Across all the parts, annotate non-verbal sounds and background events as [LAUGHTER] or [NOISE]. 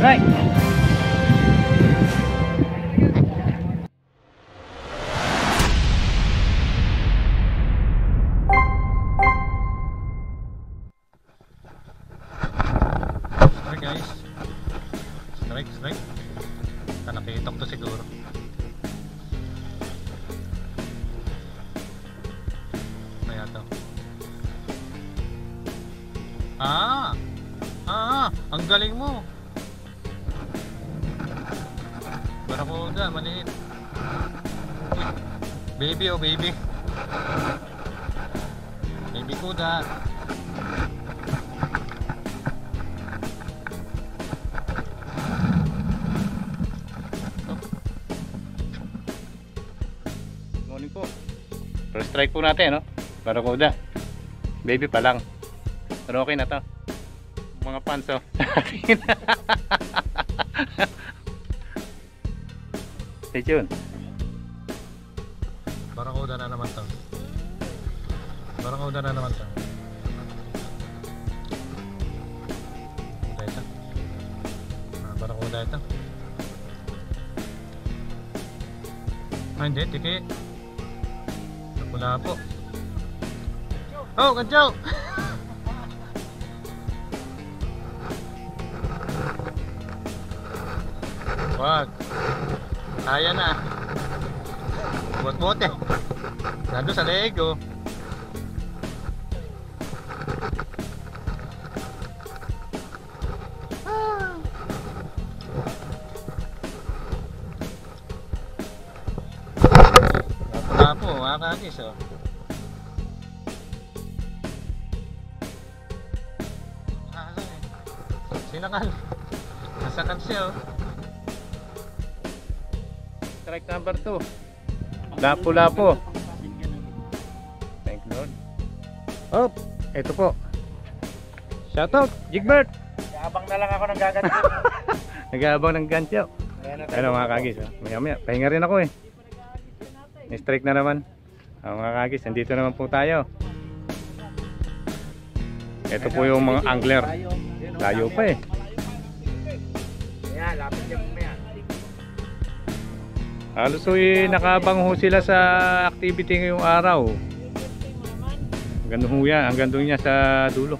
Right. Alright guys. Strike, strike. Ah, Nakitok to siguro. Kaya to. Ah! Ah! Ang galing mo! Barakuda, maliit. Baby oh baby. Baby kuda. Morning po. First strike po natin, no? Barakuda. Baby pa lang. Pero okay na to. Mga fans, oh. [LAUGHS] [LAUGHS] Stay tuned. Barakuda na naman to. Barakuda na naman to. Barakuda ito. Ah, barakuda ito. Ah, hindi, tiki. Wala po. Oh, kadyaw! [LAUGHS] Wag. Kaya na. Bot-bote. Nandun sa Lego. Ah. Lapo-lapo, mga kagis oh. Ah, eh. Sinakal. Nasakal siya oh. Strike number 2. Lapo-lapo. Thank Lord. Oh, ito po. Shoutout, Jigbert. Abang na lang ako ng gaganto. [LAUGHS] Nag-aabang ng gancho. Ano mga kagis, oh. maya maya, pahinga rin ako eh. Strike na naman. Ah, mga kagis, nandito naman po tayo. Ito po yung mga angler. Layo pa eh. Halos eh, nakabang ho sila sa activity ngayong araw. Ganda ho yan, ang ganda niya sa dulo.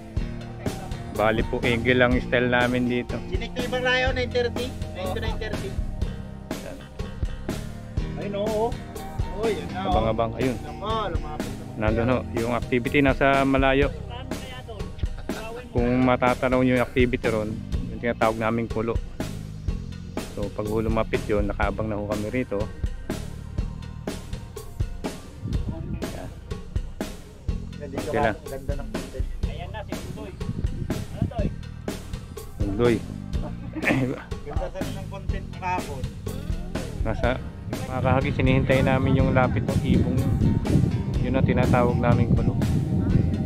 Bali po angle ang style namin dito. Sinik na ibang layo, 930. 930. Ayun oo. Oh, yun na. Abang-abang, ayun. Nandun ho, yung activity nasa malayo. Kung matatanaw nyo yung activity ron, yung tinatawag naming kulo. So pag ho lumapit yun, nakaabang na ho kami rito. Nandito Okay ka, lang. Ganda ng content. Ayan na, si Budoy. Ano eh? Undoy. [LAUGHS] Ganda sa ng content kahapon. Nasa mga kahagi, sinihintay namin yung lapit ng ibong yun. Ang tinatawag naming kulo.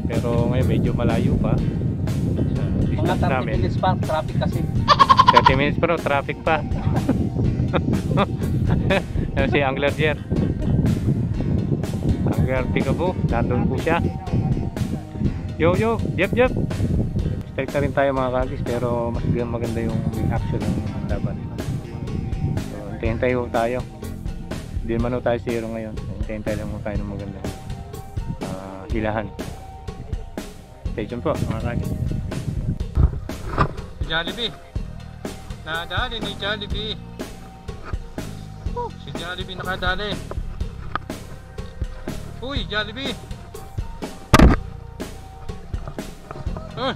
Pero ngayon medyo malayo pa. Sa Mga distance 30 namin. minutes pa, traffic kasi. [LAUGHS] 30 minutes pero traffic pa. [LAUGHS] Si Angler Jer. Angler Picabo, nandun po siya. Yo yo, yep yep. Strike na rin tayo mga kagis pero mas maganda yung action ng laban. So, hintay-hintay tayo. Hindi naman tayo zero ngayon. Hintay-hintay lang tayo ng maganda uh, hilahan. Stay tuned po mga kagis. Jollibee. Nadali ni Jollibee. Oh, si Jollibee nakadali. Uy, Jollibee. Uy.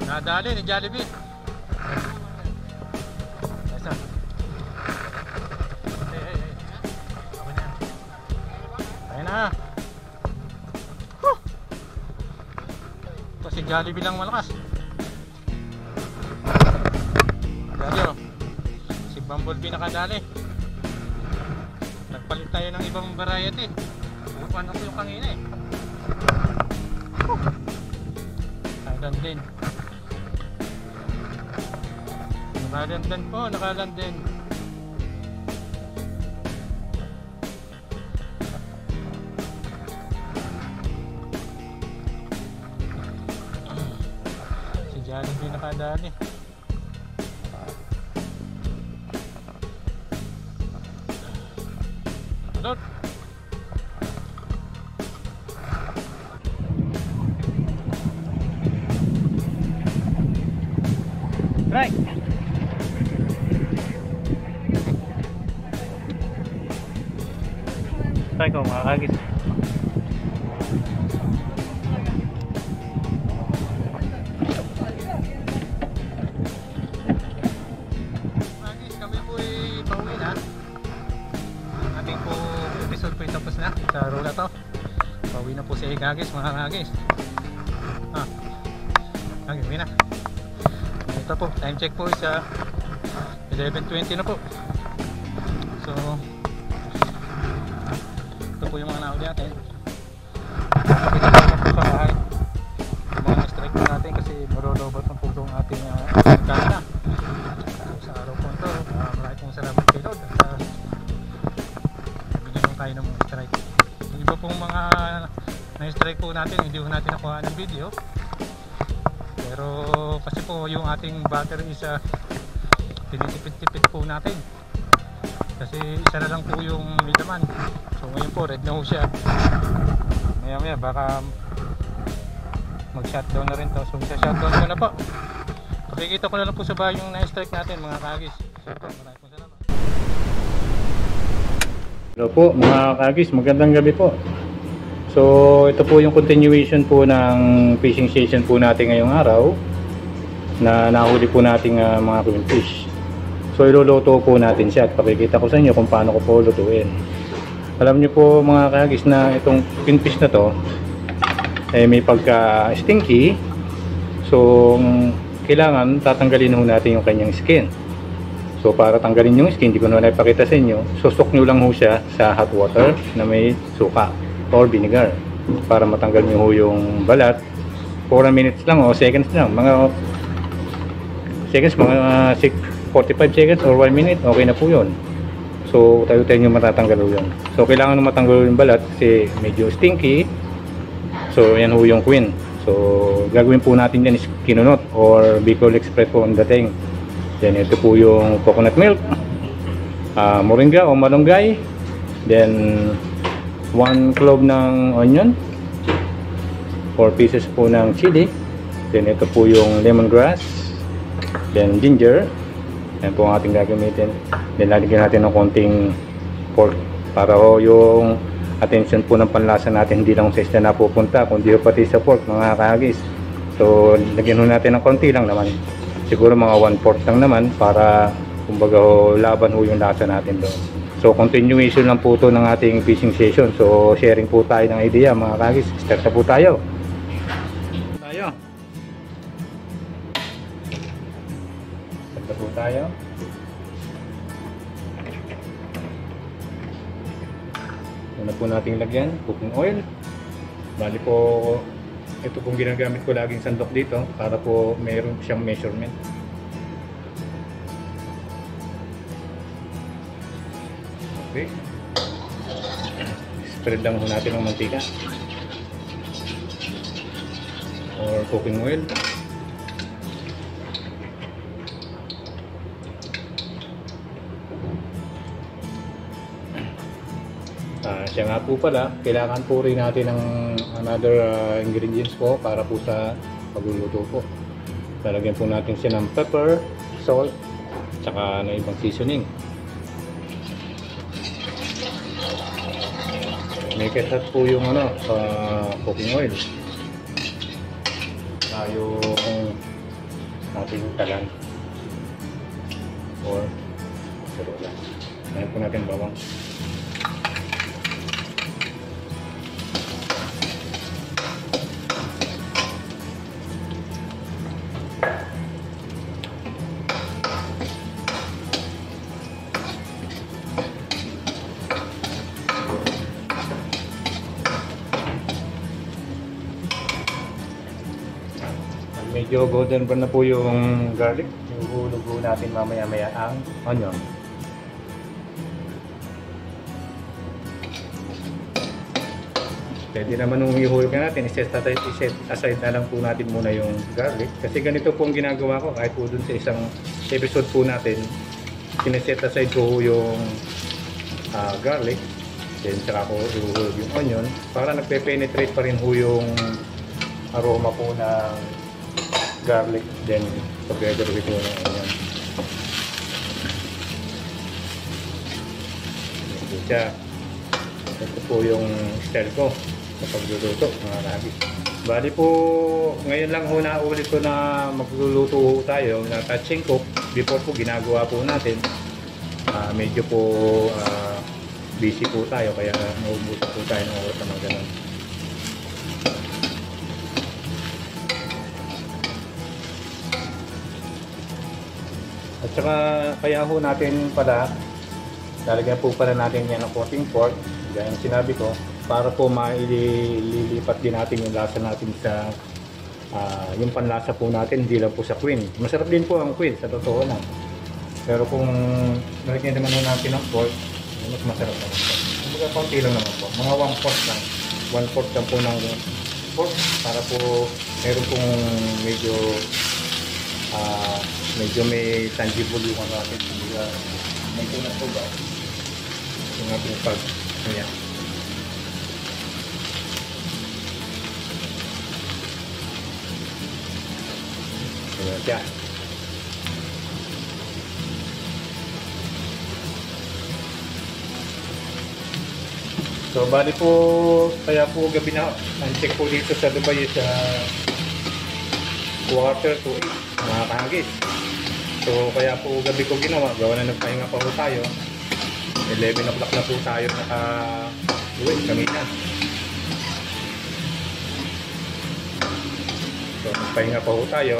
[LAUGHS] nadali ni Jollibee. Asa? Hey, hey, hey. Ako na. Ayun na. Jollibee lang malakas. Dali oh. Si Bumblebee nakadali. Nagpalit tayo ng ibang variety. Upan ako yung kanina eh. Nakalan din. Nakalan din po, nakalan din. Masyadong hindi nakadaan eh. Salot! Right! Try ko mga kagis. Kagis, Kagis mga kagis. Ah. Kagis, uwi na. Ito po, time check po is ah, 11.20 na po. So, ito po yung mga nauli natin. Pakita ko po sa bahay. Mga strike natin kasi marolobat ang po itong ating uh, kanta. Natin, hindi po natin nakuha ng video. Pero kasi po yung ating battery is uh, tinitipid-tipid po natin. Kasi isa na lang po yung laman. So ngayon po, red na po siya. Maya maya, baka mag-shutdown na rin to. So isa-shutdown ko na po. Pakikita ko na lang po sa bahay yung na-strike natin mga kagis. So. Hello po mga kagis, magandang gabi po. So ito po yung continuation po ng fishing station po natin ngayong araw na nahuli po nating ah, mga queen fish. So iluluto po natin siya at pakikita ko sa inyo kung paano ko po lutuin. Alam niyo po mga kagis na itong queen fish na to eh may pagka stinky. So kailangan tatanggalin ho natin yung kanyang skin. So para tanggalin yung skin, hindi ko na ipakita sa inyo. Susok nyo lang ho siya sa hot water na may suka or vinegar para matanggal nyo yung balat. 4 minutes lang o seconds lang. Mga seconds, mga uh, six- 45 seconds or 1 minute, okay na po yun. So tayo-tayo nyo matatanggal yun. So kailangan nyo matanggal yung balat kasi medyo stinky. So yan ho yung queen. So gagawin po natin yan is kinunot or Bicol Express po ang dating. Then ito po yung coconut milk, ah, moringa o malunggay, then one clove ng onion, 4 pieces po ng chili, then ito po yung lemongrass, then ginger, yan po ang ating gagamitin. Then lalagyan natin ng konting pork para ho yung attention po ng panlasa natin hindi lang sa isda na pupunta kundi ho pati sa pork mga kagis. So lagyan ho natin ng konti lang naman. Siguro mga 1/4 lang naman para kumbaga ho, laban ho yung lasa natin doon. So continuation lang po to ng ating fishing session. So sharing po tayo ng idea mga kagis. Start na po tayo. Tayo. Start na po tayo. Una po nating lagyan, cooking oil. Bali po, ito pong ginagamit ko laging sandok dito para po meron siyang measurement. Okay. Spread lang natin ng mantika. Or cooking oil. Ah, siya nga po pala, kailangan po rin natin ng another ah, ingredients po para po sa pagluluto po. Lalagyan po natin siya ng pepper, salt, tsaka ng ibang seasoning. May ketchup po yung ano, sa cooking oil. Ah, yung ating talan. Or, sarula. Ngayon po natin bawang. Medyo golden brown na po yung garlic, ihulog po natin mamaya-maya ang onion. Pwede naman nung ihulog na natin, iset aside, iset aside na lang po natin muna yung garlic. Kasi ganito po ang ginagawa ko kahit po dun sa isang episode po natin, sineset aside ko po yung ah, garlic. Then saka ko ihulog yung onion para nagpe-penetrate pa rin po yung aroma po ng garlic. Then together with ng onion. Po siya. Ito po yung style ko sa pagluluto mga nagis. Bali po, ngayon lang ho naulit ko na magluluto tayo na touching cook. Before po ginagawa po natin. Ah, medyo po ah, busy po tayo kaya naubusan po tayo ng oras na ganun. At saka kaya ho natin pala lalagyan po pala natin yan ng coating pork. Gaya sinabi ko para po maililipat din natin yung lasa natin sa ah, yung panlasa po natin hindi lang po sa queen. Masarap din po ang queen sa totoo lang. Pero kung nalagyan naman natin ng pork mas masarap naman po. Kumbaga konti lang naman po. Mga 1 fourth lang. 1 fourth lang po ng pork. Para po meron pong medyo ah medyo may tangible yung ano natin. Kumbaga may tunay po ba? Yung ating pag ayan. Ayan siya so bali po kaya po gabi na ang check po dito sa Dubai sa quarter to 8 mga kahagis. So kaya po gabi ko ginawa gawa na nagpahinga pa po tayo. 11 o'clock na po tayo naka uwi kami na. So nagpahinga pa po tayo.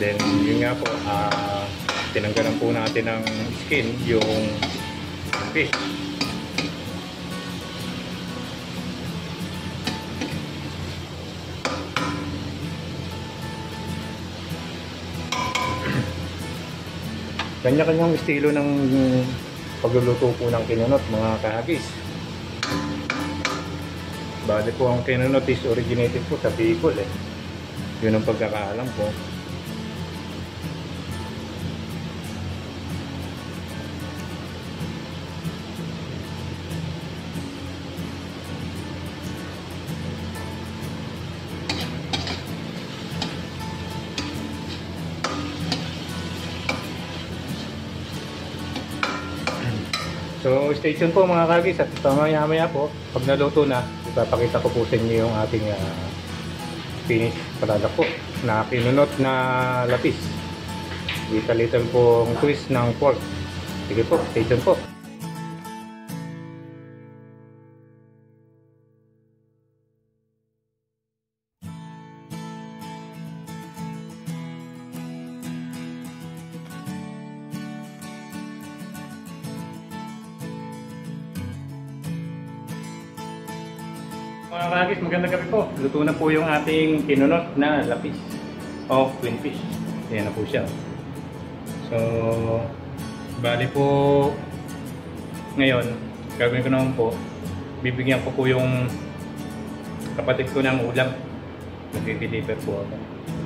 Then yun nga po ah tinanggalan po natin ng skin yung fish Kanya-kanyang estilo ng pagluluto po ng kinunot mga kahagis. Bali po ang kinunot is originated po sa Bicol eh. Yun ang pagkakaalam ko. So stay tuned po mga kagis at mamaya maya po pag naluto na ipapakita ko po sa inyo yung ating uh, finish product po na pinunot na lapis a little pong twist ng pork. Sige po, stay tuned po. Mga kagis, magandang gabi po. Luto na po yung ating kinunot na lapis o queen fish. Ayan na po siya. So, bali po ngayon, gagawin ko naman po, bibigyan ko po yung kapatid ko ng ulam. Mag-deliver po ako.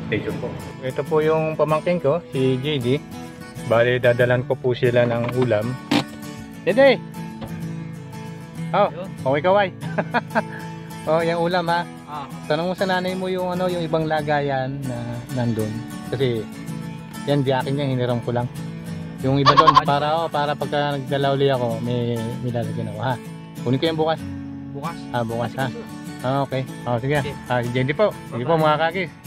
Stay tuned po. Ito po yung pamangking ko, si JD. Bali, dadalan ko po sila ng ulam. Dede! Oh, kaway kaway. [LAUGHS] oh, yung ulam ha. Ah, Tanong mo sa nanay mo yung ano, yung ibang lagayan na nandun. Kasi yan biyakin niya, hiniram ko lang. Yung iba doon para oh, para pagka nagdalaw ako, may may lalagyan ako ha. Kunin ko yan bukas. bukas. Ah, bukas ha. Ah, okay. Oh, sige. Ah, si Jendy po. Sige po mga kakis.